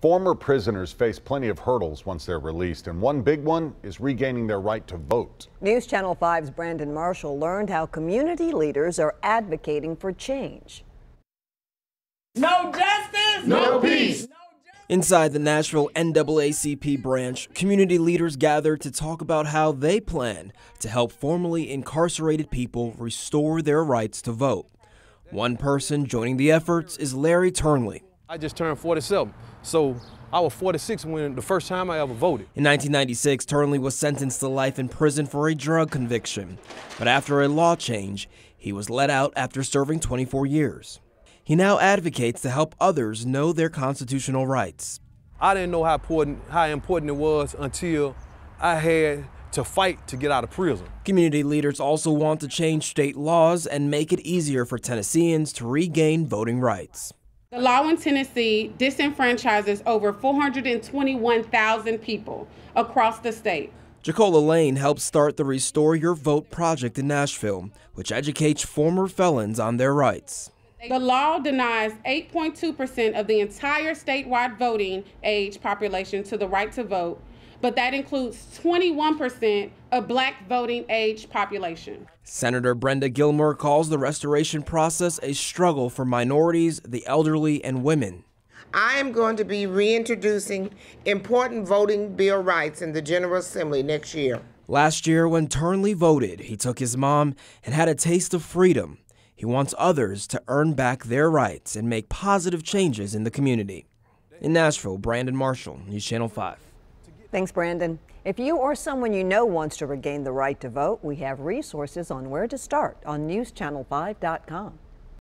Former prisoners face plenty of hurdles once they're released, and one big one is regaining their right to vote. News Channel 5's Brandon Marshall learned how community leaders are advocating for change. No justice, no peace. Inside the Nashville NAACP branch, community leaders gathered to talk about how they plan to help formerly incarcerated people restore their rights to vote. One person joining the efforts is Larry Turnley. I just turned 47, so I was 46 when the first time I ever voted. In 1996, Turnley was sentenced to life in prison for a drug conviction. But after a law change, he was let out after serving 24 years. He now advocates to help others know their constitutional rights. I didn't know how important, how important it was until I had to fight to get out of prison. Community leaders also want to change state laws and make it easier for Tennesseans to regain voting rights. The law in Tennessee disenfranchises over 421,000 people across the state. Jacola Lane helped start the Restore Your Vote project in Nashville, which educates former felons on their rights. The law denies 8.2% of the entire statewide voting age population to the right to vote but that includes 21% of black voting age population. Senator Brenda Gilmore calls the restoration process a struggle for minorities, the elderly, and women. I am going to be reintroducing important voting bill rights in the General Assembly next year. Last year, when Turnley voted, he took his mom and had a taste of freedom. He wants others to earn back their rights and make positive changes in the community. In Nashville, Brandon Marshall, News Channel 5. Thanks, Brandon. If you or someone you know wants to regain the right to vote, we have resources on where to start on newschannel5.com.